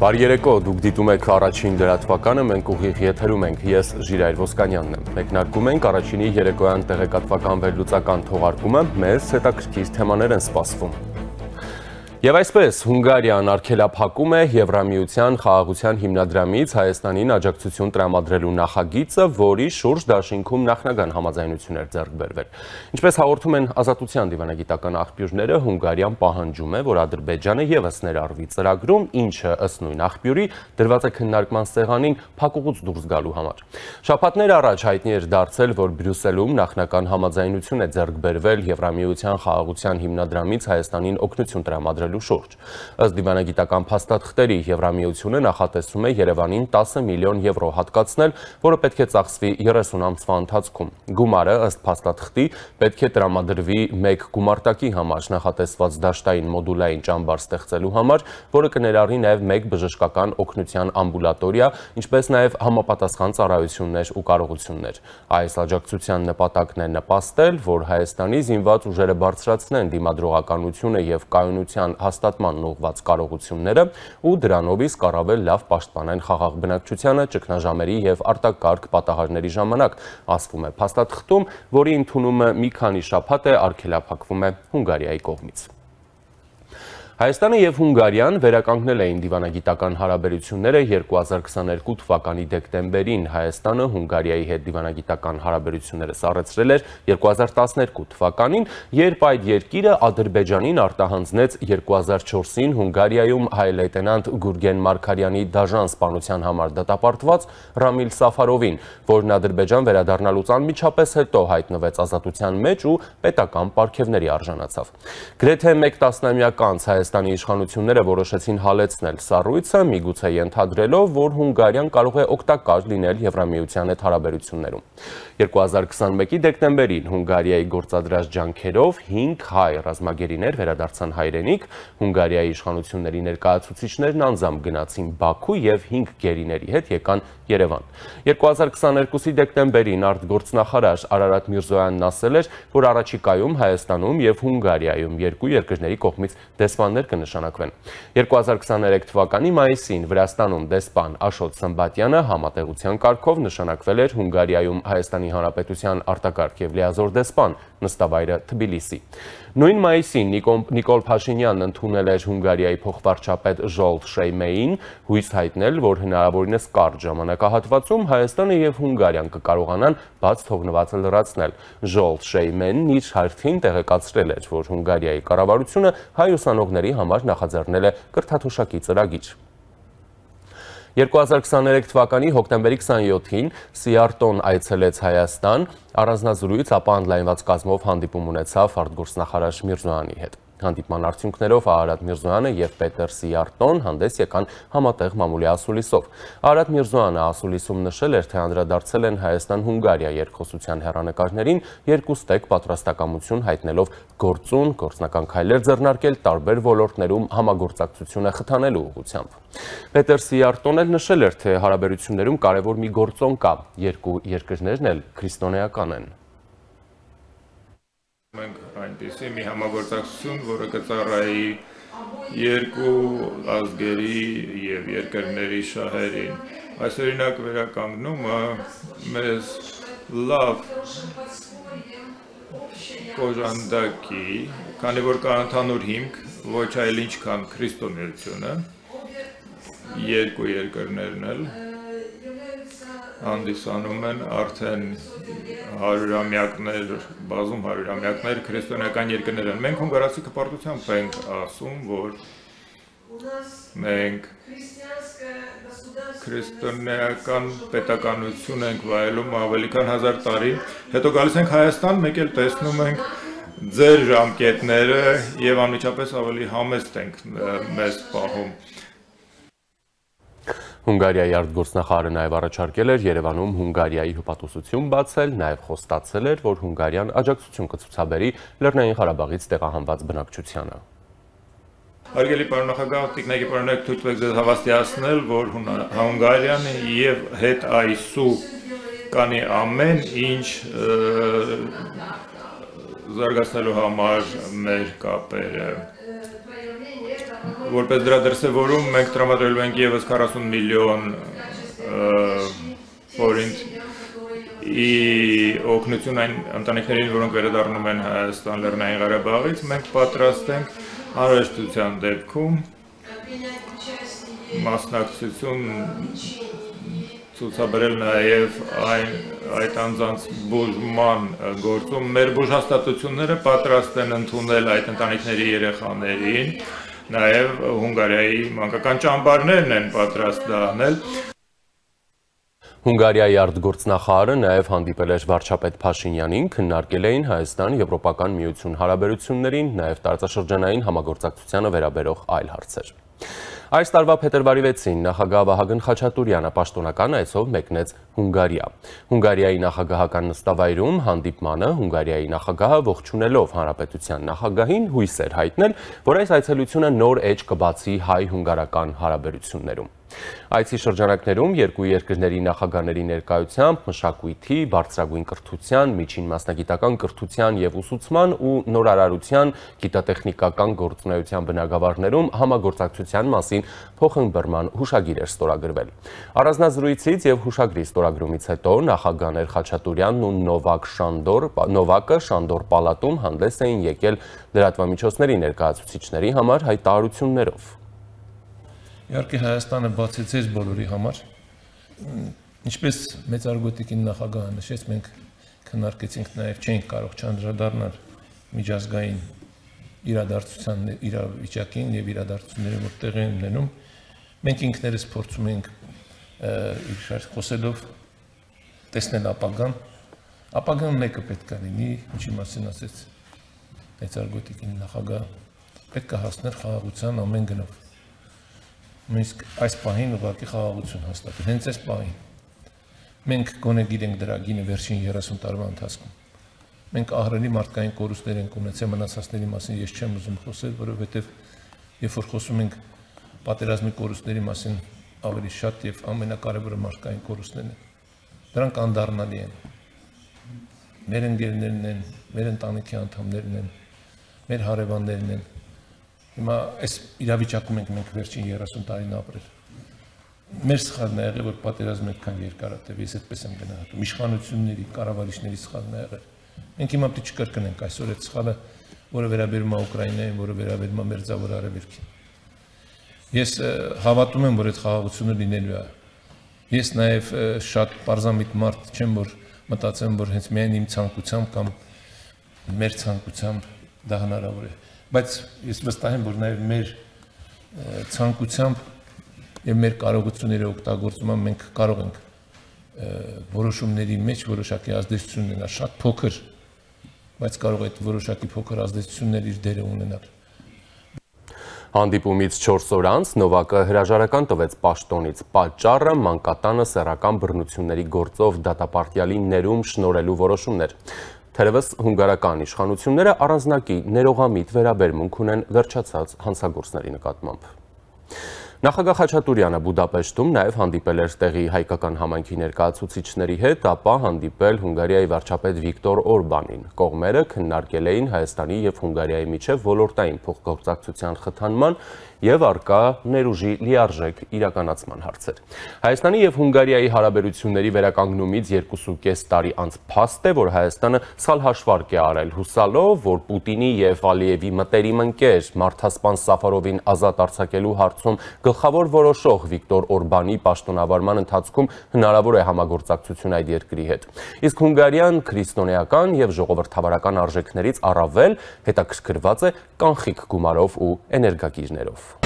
Բարի երեկո, դուք դիտում եք առաջին դրատվականը, մենք ուղիղ եթերում ենք, ես Ժիրայր Ոսկանյանն եմ։ Մեկնարկում ենք առաջինի երեկոյան տեղեկատվական վերլուծական թողարկումը, մեզ հետաքրքիր թեմաներ են սպասվում։ Եվ այսպես Հունգարիան արգելափակում է Եվրամիության խաղաղության հիմնադրամից Հայաստանին աջակցություն տրամադրելու նախագիծը, որի շուրջ դաշինքում նախնական համաձայնություններ ձեռք բերվել։ Ինչպես հաղորդում են ազատության դիվանագիտական աղբյուրները, Հունգարիան պահանջում է, որ Ադրբեջանը եւս ներառվի ծրագրում, ինչը ըստ նույն աղբյուրի դրված է քննարկման սեղանին փակուղուց դուրս գալու համար։ Շաբաթներ առաջ հայտնի էր դարձել, որ Բրյուսելում նախնական համաձայնություն է ձեռք բերվել Եվրամիության խաղաղության հիմնադրամից Հայաստանին օգնություն տրամադրելու ստեղծելու շուրջ։ Ըստ դիվանագիտական փաստաթղթերի Եվրամիությունը նախատեսում է Երևանին 10 միլիոն եվրո հատկացնել, որը պետք է ծախսվի 30 ամսվա ընթացքում։ Գումարը ըստ փաստաթղթի պետք է տրամադրվի մեկ գումարտակի համար նախատեսված դաշտային մոդուլային ճամբար ստեղծելու համար, որը կներառի նաև մեկ բժշկական օգնության ամբուլատորիա, ինչպես նաև համապատասխան ծառայություններ ու կարողություններ։ Այս աջակցության նպատակն է նպաստել, որ Հայաստանի զինված ուժերը բարձրացնեն դիմադրողականությունը եւ կայունության հաստատմանն ուղված կարողությունները ու դրանով իսկ առավել լավ պաշտպանեն խաղաղ բնակչությանը ճգնաժամերի եւ արտակարգ պատահարների ժամանակ, ասվում է փաստաթղթում, որի ընդունումը մի քանի շաբաթ է արգելափակվում է Հունգարիայի կողմից։ Հայաստանը եւ Հունգարիան վերականգնել էին դիվանագիտական հարաբերությունները 2022 թվականի դեկտեմբերին։ Հայաստանը Հունգարիայի հետ դիվանագիտական հարաբերությունները սառեցրել էր 2012 թվականին, երբ այդ երկիրը Ադրբեջանին արտահանձնեց 2004-ին Հունգարիայում հայ լեյտենանտ Գուրգեն Մարկարյանի դաժան սպանության համար դատապարտված Ռամիլ Սաֆարովին, որն Ադրբեջան վերադառնալուց անմիջապես հետո հայտնվեց ազատության մեջ ու պետական պարգևների արժանացավ։ Գրեթե 1 տասնամյակ անց Հայաստանը Հայաստանի իշխանությունները որոշեցին հալեցնել սառույցը, միգուցե ենթադրելով, որ Հունգարիան կարող է օգտակար լինել Եվրամիության հետ հարաբերություններում։ 2021-ի դեկտեմբերին Հունգարիայի գործադրած ջանքերով 5 հայ ռազմագերիներ վերադարձան հայրենիք, Հունգարիայի իշխանությունների ներկայացուցիչներն անձամբ գնացին Բաքու եւ 5 գերիների հետ եկան Երևան։ 2022-ի դեկտեմբերին արտգործնախարար Արարատ Միրզոյանն ասել էր, որ առաջիկայում Հայաստանում եւ Հունգարիայում երկու երկրների կողմից դեսպաններ դեսպաններ կնշանակվեն։ 2023 թվականի մայիսին Վրաստանում դեսպան Աշոտ Սմբատյանը համատեղության կարգով նշանակվել էր Հունգարիայում Հայաստանի Հանրապետության արտակարգ եւ լիազոր դեսպան, նստավայրը Թբիլիսի։ Նույն մայիսին Նիկոլ Փաշինյանն ընդունել էր Հունգարիայի փոխվարչապետ Ժոլտ Շեյմեին, հույս հայտնել, որ հնարավորինս կարճ ժամանակահատվածում Հայաստանը եւ Հունգարիան կկարողանան բաց թողնվածը լրացնել։ Ժոլտ Շեյմենն իր հերթին տեղեկացրել էր, որ Հունգարիայի կառավարությունը հայ ուսանողների համար նախաձեռնել է կրթաթոշակի ծրագիր։ 2023 թվականի հոկտեմբերի 27-ին Սիարտոն այցելեց Հայաստան, առանձնազրույց ապա ընդլայնված կազմով հանդիպում ունեցավ արտգործնախարար Միրզոյանի հետ։ Հանդիպման արդյունքներով Արարատ Միրզոյանը եւ Պետր Սիարտոն հանդես եկան համատեղ մամուլի ասուլիսով։ Արարատ Միրզոյանը ասուլիսում նշել էր, թե անդրադարձել են Հայաստան-Հունգարիա երկխոսության հերանեկարներին երկու ստեկ պատրաստակամություն հայտնելով գործուն գործնական քայլեր ձեռնարկել տարբեր ոլորտներում համագործակցությունը խթանելու ուղղությամբ։ Պետր Սիարտոն էլ նշել էր, թե հարաբերություններում կարևոր մի գործոն կա, երկու երկրներն էլ քրիստոնեական են մենք այնպեսի մի համագործակցություն, որը կծառայի երկու ազգերի եւ երկրների շահերին։ Այս օրինակ վերականգնումը մեզ լավ կոժանդակի, քանի որ կա ընդհանուր հիմք, ոչ այլ ինչքան քրիստոնեությունը, երկու երկրներն էլ հանդիսանում են արդեն հարյուրամյակներ, բազում հարյուրամյակներ քրիստոնեական երկրներ են։ Մենք հունգարացի կպարտությամբ ենք ասում, որ մենք քրիստոնեական պետականություն ենք վայելում ավելի քան 1000 տարի, հետո գալիս ենք Հայաստան, մեկ էլ տեսնում ենք ձեր ժամկետները եւ անմիջապես ավելի համեստ ենք մեզ պահում։ Հունգարիայի արտգործնախարարը նաև առաջարկել էր Երևանում Հունգարիայի հպատոսություն բացել, նաև խոստացել էր, որ Հունգարիան աջակցություն կցուցաբերի Լեռնային Ղարաբաղից տեղահանված բնակչությանը։ Հարգելի պարոն նախագահ, տիկնագի պարոնեք թույլ տվեք ձեզ հավաստիացնել, որ Հունգարիան եւ հետ այսու կանի ամեն ինչ զարգացնելու համար մեր կապերը որպես դրա դրսևորում մենք տրամադրելու ենք եւս 40 միլիոն ֆորինտ ի օգնություն այն ընտանիքներին, որոնք վերադառնում են Հայաստան Լեռնային Ղարաբաղից, մենք պատրաստ ենք անհրաժեշտության դեպքում մասնակցություն ցուցաբերել նաև այն այդ անձանց բուժման գործում մեր բուժհաստատությունները պատրաստ են ընդունել այդ ընտանիքների երեխաներին նաև Հունգարիայի մանկական ճամբարներն են պատրաստ դա անել Հունգարիայի արտգործնախարարը նաև հանդիպել էր վարչապետ Փաշինյանին, քննարկել էին Հայաստան-Եվրոպական միություն հարաբերություններին, նաև տարածաշրջանային համագործակցությանը վերաբերող այլ հարցեր։ Այս տարվա փետրվարի 6-ին նախագահ Վահագն Խաչատուրյանը պաշտոնական այցով մեկնեց Հունգարիա։ Հունգարիայի նախագահական նստավայրում հանդիպմանը Հունգարիայի նախագահը ողջունելով հանրապետության նախագահին հույս էր հայտնել, որ այս այցելությունը նոր էջ կբացի հայ-հունգարական հարաբերություններում։ Այցի շրջանակներում երկու երկրների նախագաների ներկայությամբ մշակույթի, բարձրագույն կրթության, միջին մասնագիտական կրթության եւ ուսուցման ու նորարարության գիտատեխնիկական գործունեության բնագավառներում համագործակցության մասին փոխըմբռնման հուշագիր էր ստորագրվել։ Առանձնազրույցից եւ հուշագրի ստորագրումից հետո նախագաներ Խաչատուրյանն ու Նովակ Շանդոր Նովակը Շանդոր պալատում հանդես էին եկել լրատվամիջոցների ներկայացուցիչների համար հայտարարություններով։ Իհարկե Հայաստանը բացեցեց բոլորի համար։ Ինչպես մեծարգոտիկին նախագահը նշեց, մենք քննարկեցինք նաև չենք կարող չանդրադառնալ միջազգային իրադարձության իրավիճակին եւ իրադարձություններին, որ տեղի են ունենում։ Մենք ինքներս փորձում ենք իր խոսելով տեսնել ապագան։ Ապագան մեկը պետք է լինի, ինչի մասին ասեց մեծարգոտիկին նախագահ, պետք է հասնել խաղաղության ամեն գնով նույնիսկ այս պահին ուղղակի խաղաղություն հաստատել։ Հենց այս պահին մենք գոնե գիտենք դրա գինը վերջին 30 տարվա ընթացքում։ Մենք ահռելի մարդկային կորուստներ ենք ունեցել մնացածների մասին ես չեմ ուզում խոսել, որովհետև երբ որ խոսում ենք պատերազմի կորուստների մասին ավելի շատ եւ ամենակարևորը մարդկային կորուստներն են։ Դրանք անդառնալի են։ Մեր ընկերներն են, մեր ընտանիքի անդամներն են, մեր հարևաններն են, Հիմա այս իրավիճակում ենք մենք վերջին 30 տարին ապրել։ Մեր սխալն է եղել, որ պատերազմը այդքան երկարատև, ես այդպես եմ գնահատում։ Իշխանությունների, կառավարիչների սխալն է եղել։ Մենք հիմա պետք է չկրկնենք այսօր այդ սխալը, որը վերաբերում է Ուկրաինային, որը վերաբերում է Մերձավոր Արևելքին։ Ես հավատում եմ, որ այդ խաղաղությունը լինելու է։ Ես նաև շատ պարզամիտ մարդ չեմ, որ մտածեմ, որ հենց միայն իմ ցանկությամբ կամ մեր ցանկությամբ դա հնարավոր է բայց ես վստահ եմ, որ նաև մեր ցանկությամբ եւ մեր կարողությունները օգտագործումը մենք կարող ենք որոշումների մեջ որոշակի ազդեցություն ունենալ, շատ փոքր, բայց կարող է այդ որոշակի փոքր ազդեցություններ իր դերը ունենալ։ Հանդիպումից 4 օր անց Նովակը հրաժարական տվեց պաշտոնից պատճառը մանկատանը սեռական բռնությունների գործով դատապարտյալի ներում շնորելու որոշումներ։ Թերևս հունգարական իշխանությունները առանձնակի ներողամիտ վերաբերմունք ունեն վերջացած հանցագործների նկատմամբ։ Նախագահ Խաչատուրյանը Բուդապեշտում նաև հանդիպել էր տեղի հայկական համայնքի ներկայացուցիչների հետ, ապա հանդիպել Հունգարիայի վարչապետ Վիկտոր Օրբանին։ Կողմերը քննարկել էին Հայաստանի եւ Հունգարիայի միջև ոլորտային փոխգործակցության խթանման եւ արկա ներուժի լիարժեք իրականացման հարցեր։ Հայաստանի եւ Հունգարիայի հարաբերությունների վերականգնումից 2.5 տարի անց փաստ է, որ Հայաստանը սալ հաշվարկ է արել հուսալով, որ Պուտինի եւ Ալիևի մտերիմ ընկեր Մարթասպան Սաֆարովին ազատ արձակելու հարցում գլխավոր որոշող Վիկտոր Օրբանի պաշտոնավարման ընթացքում հնարավոր է համագործակցություն այդ երկրի հետ։ Իսկ Հունգարիան քրիստոնեական եւ ժողովրդավարական արժեքներից առավել հետաքրքրված է կանխիկ գումարով ու էներգակիրներով։